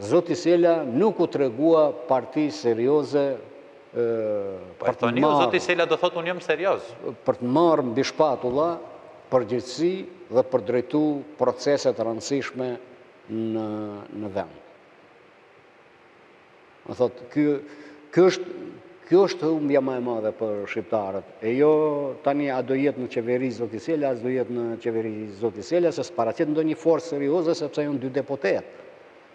Zoti Sela nuk u tregua parti serioze po për të marrë... Zoti Sela do thotë unë jam serios. Për të marrë mbi shpatula përgjegjësi dhe për të drejtu proceset e rëndësishme në vend. Do të thotë, ky, ky është, kjo është humbja ma e madhe për shqiptarët. E jo tani a do jetë në qeveri zoti Sela, a do jetë në qeveri zoti Sela, se s'paraqet ndonjë forcë serioze sepse janë dy deputetë.